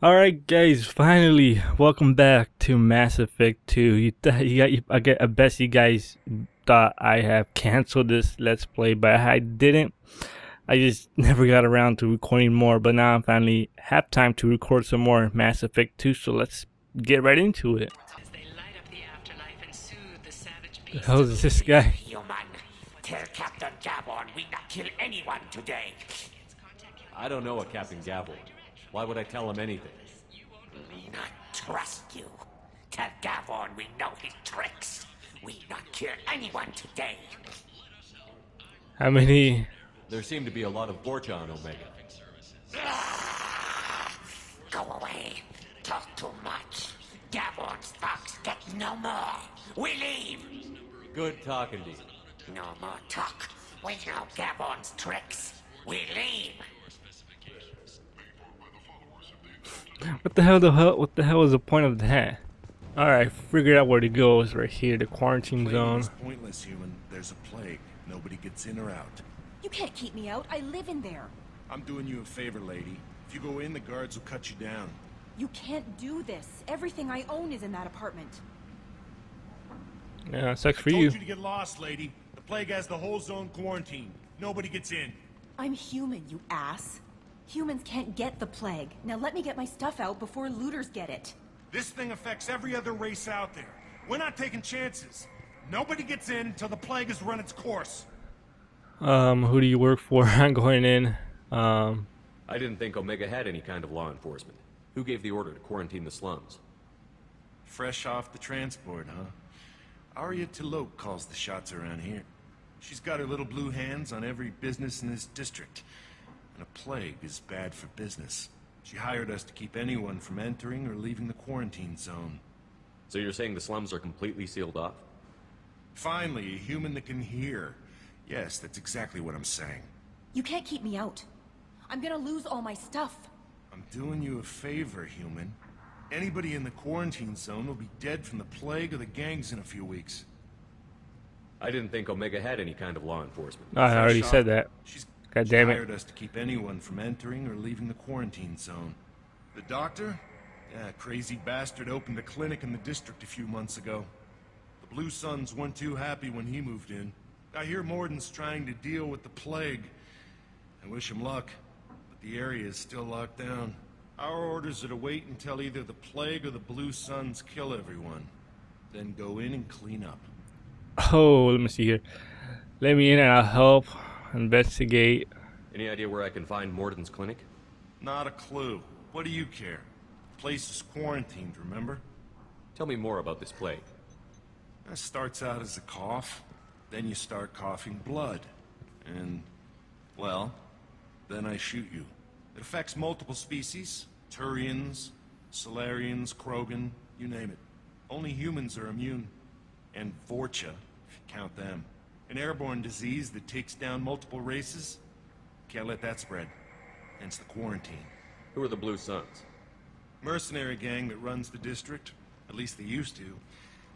Alright guys, finally, welcome back to Mass Effect 2. You, you got, you, I, get, I bet you guys thought I have canceled this Let's Play, but I didn't. I just never got around to recording more, but now I finally have time to record some more Mass Effect 2, so let's get right into it. The hell is this guy? Human, tell Captain Gavorn we not kill anyone today. I don't know a Captain Gavorn. Why would I tell him anything? We not trust you. Tell Gavorn we know his tricks. We not kill anyone today. How many? There seem to be a lot of Vorcha on Omega. Go away. Talk too much. Gavorn's fox get no more. We leave. Good talking to you. No more talk. We know Gavorn's tricks. We leave. What the hell? The hell? What the hell is the point of that? All right, figured out where to go. It's right here, the quarantine Plague zone. is pointless, human. There's a plague. Nobody gets in or out. You can't keep me out. I live in there. I'm doing you a favor, lady. If you go in, the guards will cut you down. You can't do this. Everything I own is in that apartment. Yeah, sucks for I told you. you to get lost, lady. The plague has the whole zone quarantined. Nobody gets in. I'm human, you ass. Humans can't get the plague. Now let me get my stuff out before looters get it. This thing affects every other race out there. We're not taking chances. Nobody gets in until the plague has run its course. Um, who do you work for? I'm going in. Um, I didn't think Omega had any kind of law enforcement. Who gave the order to quarantine the slums? Fresh off the transport, huh? Aria T'Loak calls the shots around here. She's got her little blue hands on every business in this district. And a plague is bad for business. She hired us to keep anyone from entering or leaving the quarantine zone. So you're saying the slums are completely sealed off? Finally, a human that can hear. Yes, that's exactly what I'm saying. You can't keep me out. I'm gonna lose all my stuff. I'm doing you a favor, human. Anybody in the quarantine zone will be dead from the plague or the gangs in a few weeks. I didn't think Omega had any kind of law enforcement. I already said that. She's God she damn it. hired us to keep anyone from entering or leaving the quarantine zone. The doctor? Yeah, crazy bastard opened a clinic in the district a few months ago. The Blue Suns weren't too happy when he moved in. I hear Mordin's trying to deal with the plague. I wish him luck, but the area is still locked down. Our orders are to wait until either the plague or the Blue Suns kill everyone. Then go in and clean up. Oh, let me see here. Let me in and I'll help investigate. Any idea where I can find Mordin's clinic? Not a clue. What do you care? The place is quarantined, remember? Tell me more about this plague. It starts out as a cough, then you start coughing blood. And, well, then I shoot you. It affects multiple species. Turians, Salarians, Krogan, you name it. Only humans are immune. And Vorcha, if you count them. An airborne disease that takes down multiple races. Can't let that spread. Hence the quarantine. Who are the Blue Suns? Mercenary gang that runs the district. At least they used to.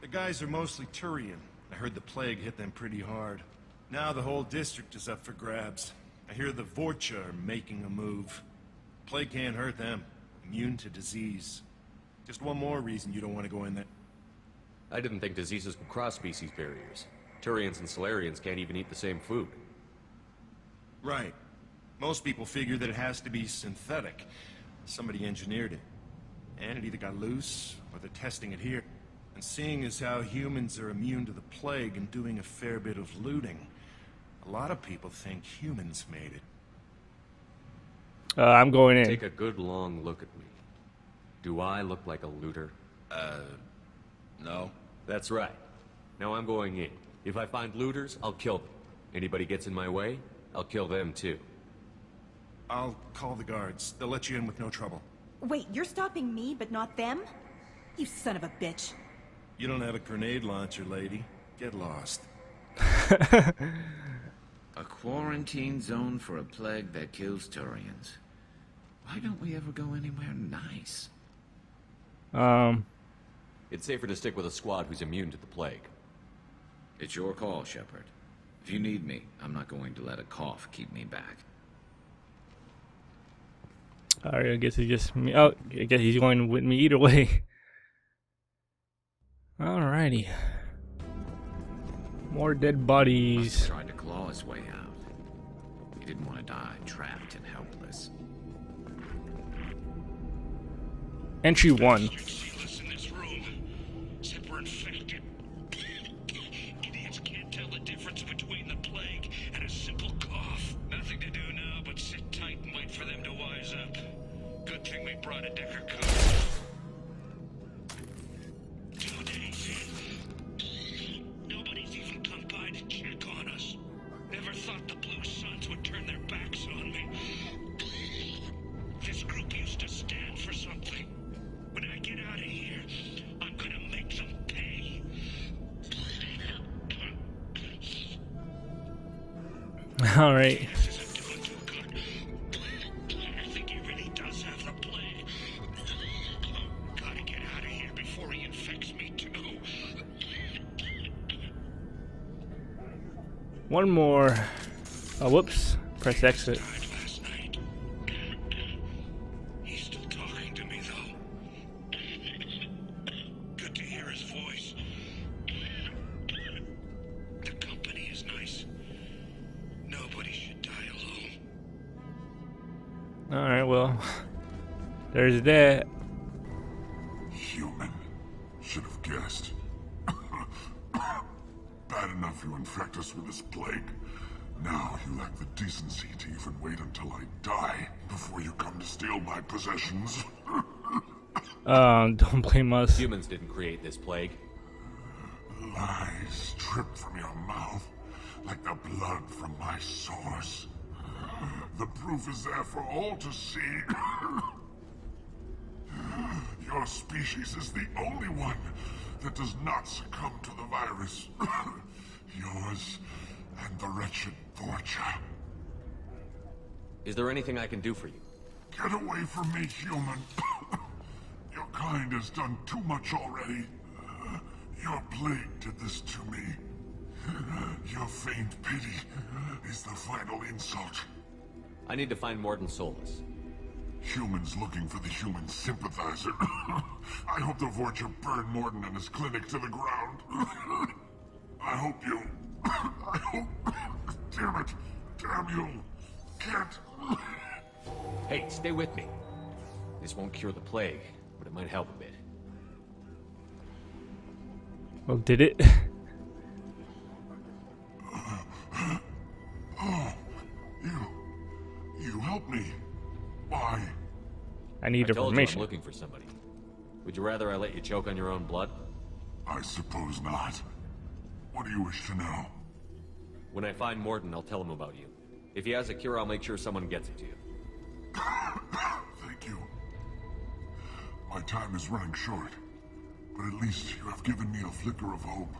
The guys are mostly Turian. I heard the plague hit them pretty hard. Now the whole district is up for grabs. I hear the Vorcha are making a move. Plague can't hurt them. Immune to disease. Just one more reason you don't want to go in there. I didn't think diseases could cross species barriers. Turians and Salarians can't even eat the same food. Right. Most people figure that it has to be synthetic. Somebody engineered it. And it either got loose, or they're testing it here. And seeing as how humans are immune to the plague and doing a fair bit of looting, a lot of people think humans made it. Uh, I'm going in. Take a good long look at me. Do I look like a looter? Uh, No. That's right. Now I'm going in. If I find looters, I'll kill them. Anybody gets in my way, I'll kill them too. I'll call the guards. They'll let you in with no trouble. Wait, you're stopping me, but not them? You son of a bitch. You don't have a grenade launcher, lady. Get lost. A quarantine zone for a plague that kills Turians. Why don't we ever go anywhere nice? Um, It's safer to stick with a squad who's immune to the plague. It's your call, Shepard. If you need me, I'm not going to let a cough keep me back. Alright, I guess it's just me. Oh, I guess he's going with me either way. Alrighty. More dead bodies. Tried to claw his way out. He didn't want to die trapped and helpless. Entry one. Difference between the plague and a simple cough. Nothing to do now but sit tight and wait for them to wise up. Good thing we brought a Decker coat. me too. One more. Oh, whoops. Press exit. There's that. Human. Should have guessed. Bad enough you infect us with this plague. Now you lack the decency to even wait until I die before you come to steal my possessions. Um, don't blame us. Humans didn't create this plague. Lies drip from your mouth like the blood from my source. The proof is there for all to see. Your species is the only one that does not succumb to the virus. Yours and the wretched Vorcha. Is there anything I can do for you? Get away from me, human. Your kind has done too much already. Your plague did this to me. Your feigned pity is the final insult. I need to find Mordin Solus. Humans looking for the human sympathizer. I hope the Vorcha burn Mordin and his clinic to the ground. I hope you... I hope... Damn it. Damn you. Can't... Hey, stay with me. This won't cure the plague, but it might help a bit. Well, did it? I need I told you I'm information. looking for somebody. Would you rather I let you choke on your own blood? I suppose not. What do you wish to know? When I find Mordin, I'll tell him about you. If he has a cure, I'll make sure someone gets it to you. Thank you. My time is running short, but at least you have given me a flicker of hope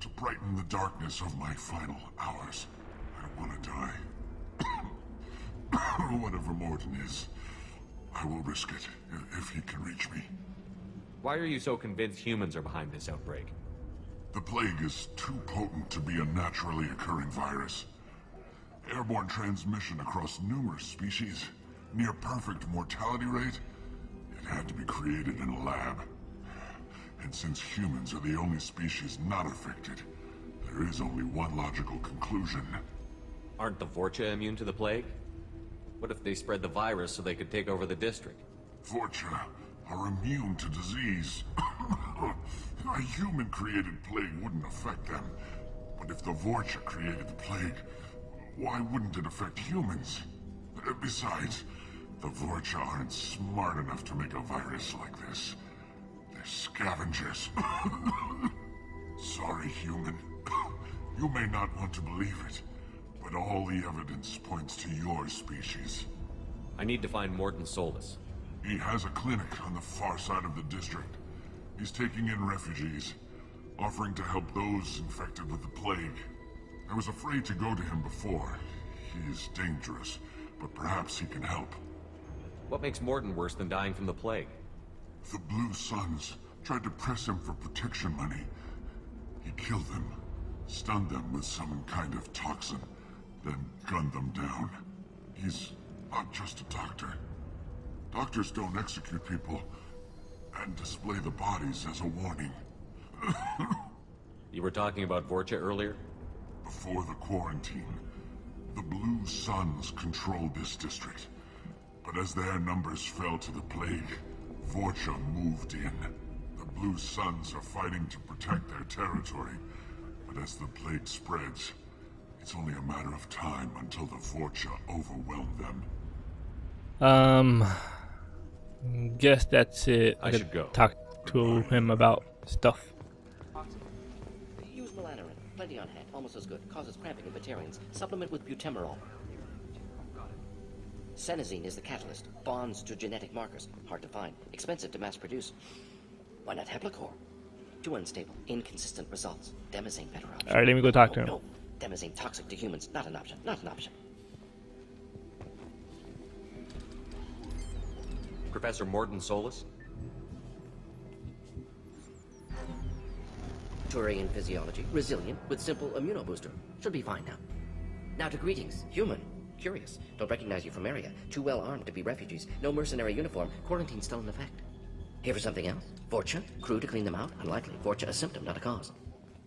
to brighten the darkness of my final hours. I don't want to die. Whatever Mordin is, I will risk it if, he can reach me. Why are you so convinced humans are behind this outbreak? The plague is too potent to be a naturally occurring virus. Airborne transmission across numerous species, near perfect mortality rate. It had to be created in a lab. And since humans are the only species not affected, there is only one logical conclusion. Aren't the Vorcha immune to the plague? What if they spread the virus so they could take over the district? Vorcha are immune to disease. a human-created plague wouldn't affect them. But if the Vorcha created the plague, why wouldn't it affect humans? Uh, Besides, the Vorcha aren't smart enough to make a virus like this. They're scavengers. Sorry, human. You may not want to believe it, but all the evidence points to your species. I need to find Mordin Solus. He has a clinic on the far side of the district. He's taking in refugees, offering to help those infected with the plague. I was afraid to go to him before. He is dangerous, but perhaps he can help. What makes Mordin worse than dying from the plague? The Blue Suns tried to press him for protection money. He killed them, stunned them with some kind of toxin, then gunned them down. He's not just a doctor. Doctors don't execute people and display the bodies as a warning. You were talking about Vorcha earlier? Before the quarantine, the Blue Suns controlled this district. But as their numbers fell to the plague, Vorcha moved in. The Blue Suns are fighting to protect their territory. But as the plague spreads, it's only a matter of time until the Vorcha overwhelm them. Um, guess that's it. I could should go. Talk to him about stuff. Use melanorin. Plenty on hand. Almost as good. Causes cramping in Batarians. Supplement with butemerol. Senazine is the catalyst. Bonds to genetic markers. Hard to find. Expensive to mass produce. Why not Heplicor? Too unstable. Inconsistent results. Demazine better option. All right, let me go talk to Oh, him. No. Demazine toxic to humans. Not an option. Not an option. Professor Mordin Solus? Turian physiology. Resilient with simple immunobooster. Should be fine now. Now to greetings. Human. Curious. Don't recognize you from area. Too well armed to be refugees. No mercenary uniform. Quarantine still in effect. Here for something else? Vorcha? Crew to clean them out? Unlikely. Vorcha a symptom, not a cause.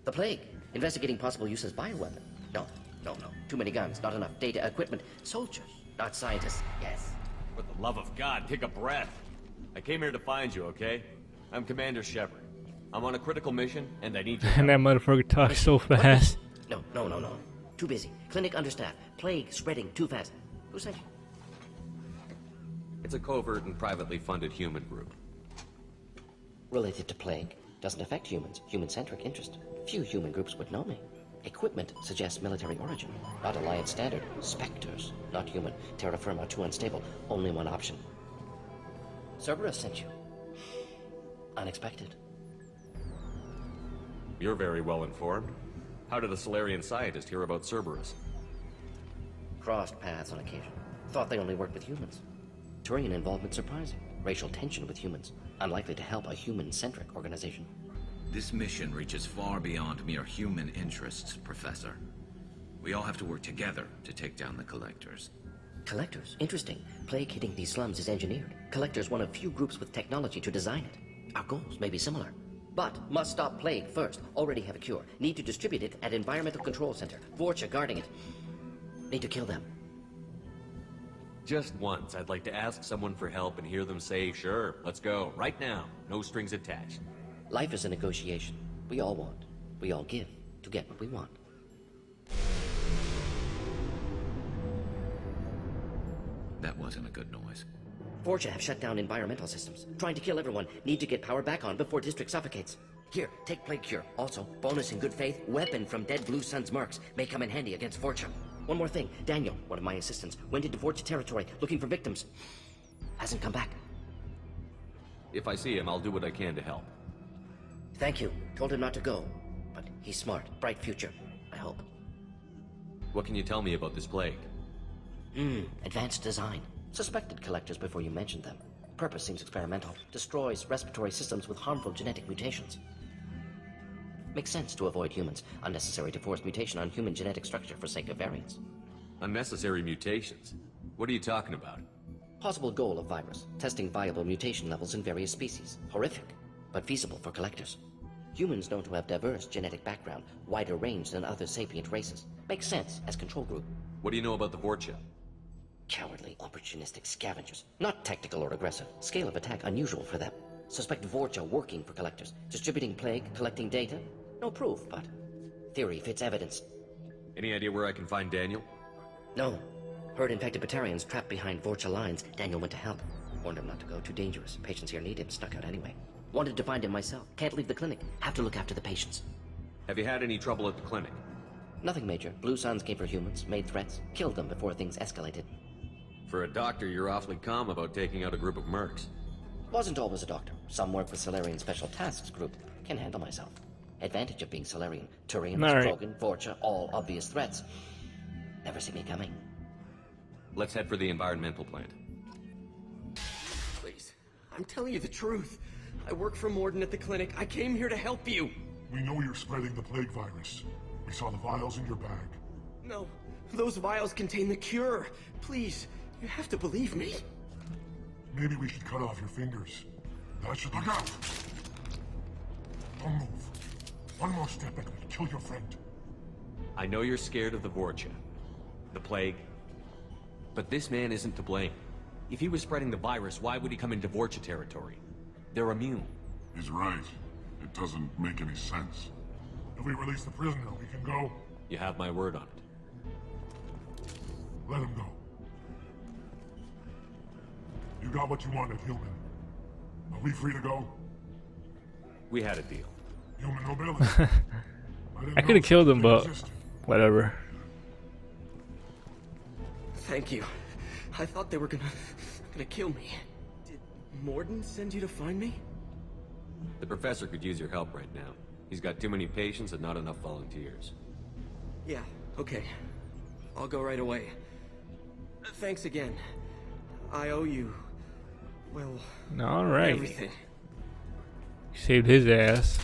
The plague. Investigating possible use as bioweapon. No, no, no. Too many guns, not enough data, equipment. Soldiers, not scientists. Yes. For the love of God, take a breath. I came here to find you, okay? I'm Commander Shepard. I'm on a critical mission, and I need you. And that motherfucker talks so fast. No, no, no, no. Too busy. Clinic understaffed. Plague spreading too fast. Who sent you? It's a covert and privately funded human group. Related to plague. Doesn't affect humans. Human-centric interest. Few human groups would know me. Equipment suggests military origin. Not Alliance standard. Spectres. Not human. Terra firma too unstable. Only one option. Cerberus sent you. Unexpected. You're very well informed. How did the Salarian scientist hear about Cerberus? Crossed paths on occasion. Thought they only worked with humans. Turian involvement surprising. Racial tension with humans. Unlikely to help a human-centric organization. This mission reaches far beyond mere human interests, Professor. We all have to work together to take down the Collectors. Collectors? Interesting. Plague hitting these slums is engineered. Collectors one of few groups with technology to design it. Our goals may be similar. But must stop plague first. Already have a cure. Need to distribute it at Environmental Control Center. Vorcha guarding it. Need to kill them. Just once, I'd like to ask someone for help and hear them say, sure, let's go, right now, no strings attached. Life is a negotiation. We all want. We all give to get what we want. That wasn't a good noise. Vorcha have shut down environmental systems. Trying to kill everyone. Need to get power back on before district suffocates. Here, take plague cure. Also, bonus in good faith, weapon from dead Blue Sun's marks may come in handy against Vorcha. One more thing. Daniel, one of my assistants, went into Vorcha territory looking for victims. Hasn't come back. If I see him, I'll do what I can to help. Thank you. Told him not to go. But he's smart. Bright future. I hope. What can you tell me about this plague? Hmm, advanced design. Suspected collectors before you mentioned them. Purpose seems experimental. Destroys respiratory systems with harmful genetic mutations. Makes sense to avoid humans. Unnecessary to force mutation on human genetic structure for sake of variants. Unnecessary mutations? What are you talking about? Possible goal of virus. Testing viable mutation levels in various species. Horrific, but feasible for collectors. Humans known to have diverse genetic background, wider range than other sapient races. Makes sense as control group. What do you know about the Vorcha? Cowardly, opportunistic scavengers. Not tactical or aggressive. Scale of attack unusual for them. Suspect Vorcha working for collectors. Distributing plague, collecting data. No proof, but theory fits evidence. Any idea where I can find Daniel? No. Heard infected Batarians trapped behind Vorcha lines. Daniel went to help. Warned him not to go, too dangerous. Patients here need him, stuck out anyway. Wanted to find him myself. Can't leave the clinic. Have to look after the patients. Have you had any trouble at the clinic? Nothing major. Blue Suns came for humans, made threats, killed them before things escalated. For a doctor, you're awfully calm about taking out a group of mercs. Wasn't always a doctor. Some work for Salarian Special Tasks Group. Can handle myself. Advantage of being Salarian. Turians, All right. Krogan, Vorcha, all obvious threats. Never see me coming. Let's head for the environmental plant. Please. I'm telling you the truth. I work for Mordin at the clinic. I came here to help you. We know you're spreading the plague virus. We saw the vials in your bag. No, those vials contain the cure. Please, you have to believe me. Maybe we should cut off your fingers. That should look out! Don't move. One more step and we'll kill your friend. I know you're scared of the Vorcha, the plague, but this man isn't to blame. If he was spreading the virus, why would he come into Vorcha territory? They're immune. He's right. It doesn't make any sense. If we release the prisoner, we can go. You have my word on it. Let him go. You got what you wanted, human. Are we free to go? We had a deal. Human nobility. I could have killed him, but whatever. Thank you. I thought they were gonna... gonna kill me. Did Mordin send you to find me? The professor could use your help right now. He's got too many patients and not enough volunteers. Yeah, okay. I'll go right away. Thanks again. I owe you... Well... All right. Everything. Saved his ass.